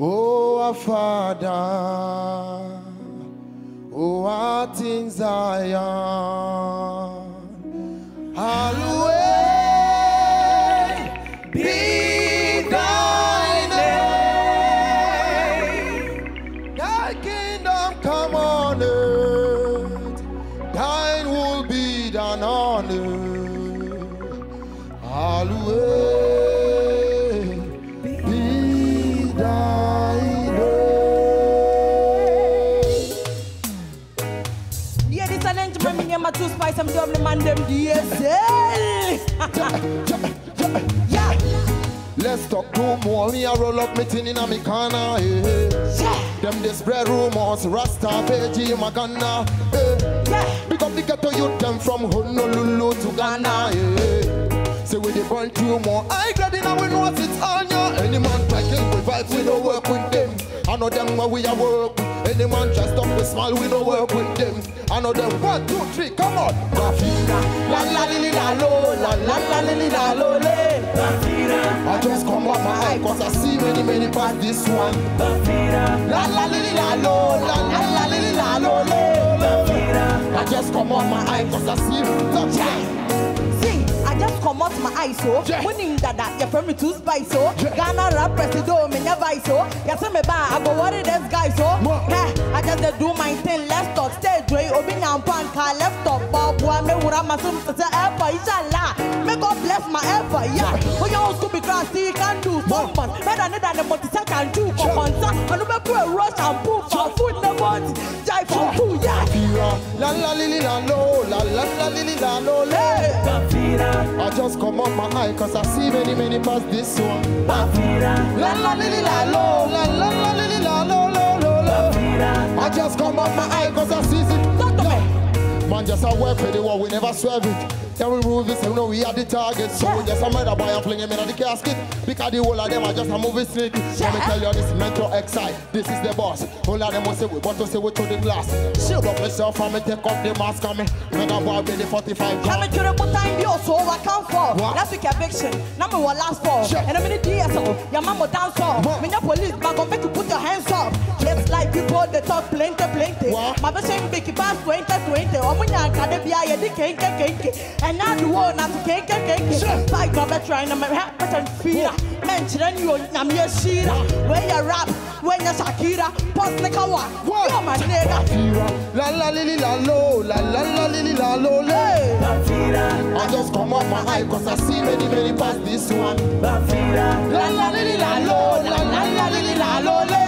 Oh, our Father, oh, who art in Zion, hallowed be thy name. Thy kingdom come on earth, thine will be done on earth. Two spice, I'm double man them DSL. yeah, Let's talk no more. Me a roll up me tin inna me corner. eh. yeah, Them this spread rumors, Rasta, Beji, Magana. eh. yeah. Pick up the ghetto youth them from Honolulu to Ghana. eh. Say we dey burn through more. I glad in we know it's on ya. Any man try kill with vibes, we no work with them. I know them where we a work. Any man try stop with smile, we no work with them. I know them one, two, three, come on. Rafina, la la li li la lo, la la la li li la lo le. I just come out my eye cause I see many many past this one. La la li li la lo, la la la li li la lo le. I just come out my eye cause I see touch yeah. See, I just come out my eyes so. Yeah. Winning that that, you from me Too Spyce so. Yeah. Ghana rap presido, me never so. You see me ba, I go worry this guy so. Hey, I just do nyam pan car, left up, bob, boy, me wura masum, say ever, inshallah. May God bless my ever, yeah. You old school be class, see, you can do so much. Better than the motorcycle can do, come on, son. I know me put a rush and poo for food, no body. Jive for food, yeah. La la li li la lo, la la la li li la lo I just come up my eye cause I see many many past this one. La la li li la lo, la la la li li la lo lo lo lo. I just come out my eye cause I see Man just a work for the war, we never swerve it. Then we move so we know we are the target. So we just a murder boy and fling him in the casket. Because the whole of them are just a movie sneak. Let me tell you this mental excite. This is the boss. All of them will say we want to say we to the glass. Shield up myself and me take off the mask on me. Murder boy with the 45 Now me gun. to the put time bio so I can't fall. What? Last week eviction, now me was last fall. Sure. And I'm in the DSO, your mama dance off. What? Me no police, but go make you put your hands up. It's like people they talk plenty, plenty. What? My best friend Vicky pass 20, 20. Oh, when you're gonna be a kenke kenke. And now the war not to kenke kenke. Sure. Fight no better and I'm happy and fear. Mention you, I'm your Shira. When you rap, when you Shakira, post like a one. What? You're my nigga. La la li li la lo, la la la li li la lo le. Hey. I just come out my eye cause I see many many past this one. La la li li la lo, la la la li li la lo le.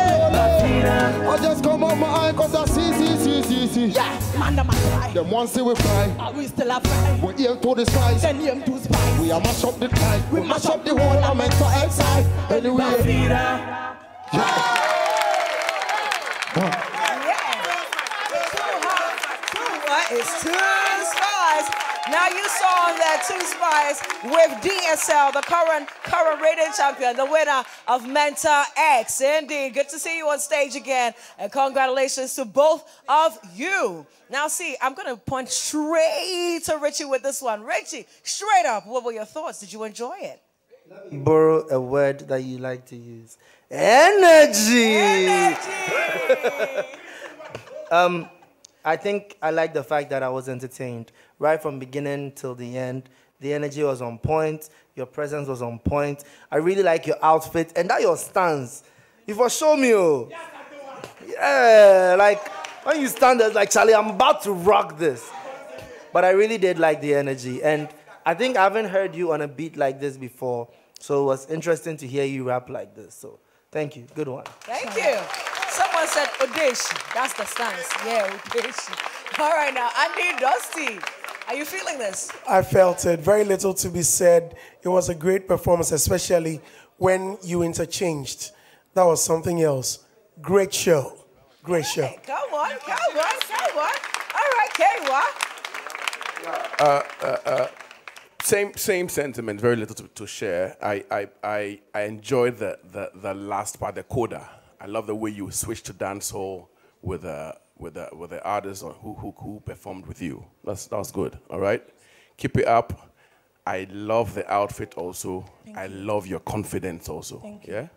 I just come out my eye cause I see see see see see. Yeah, man, the man cry. Them one say we fly, Are we still a fry? we aim to the skies. Then him Too Spyce. We are mash up the time, we mash up the whole of mental exercise. Anyway, What is Too Spyce? Now you saw on that Too Spyce with DSL, the current current rated champion, the winner of Mentor X. Indeed, good to see you on stage again, and congratulations to both of you. Now, see, I'm gonna point straight to Richie with this one. Richie, straight up, what were your thoughts? Did you enjoy it? borrow a word that you like to use. Energy. Energy. um, I think I like the fact that I was entertained right from beginning till the end. The energy was on point. Your presence was on point. I really like your outfit and that your stance. You for show me, oh. Yeah, like when you stand there, like Charlie, I'm about to rock this. But I really did like the energy. And I think I haven't heard you on a beat like this before. So it was interesting to hear you rap like this. So thank you. Good one. Thank you. Someone said Odeshi. That's the stance. Yeah, Odeshi. All right, now, Andy Dosty, are you feeling this? I felt it. Very little to be said. It was a great performance, especially when you interchanged. That was something else. Great show. Great show. Come on, come on, come on. All right, Kaywa. Uh, uh, uh, same same sentiment. Very little to, to share. I, I I I enjoyed the, the the last part, the coda. I love the way you switched to dancehall with the with the with the artists or who who who performed with you. That's that was good. All right, keep it up. I love the outfit also. I love your confidence also. Thank you. Yeah.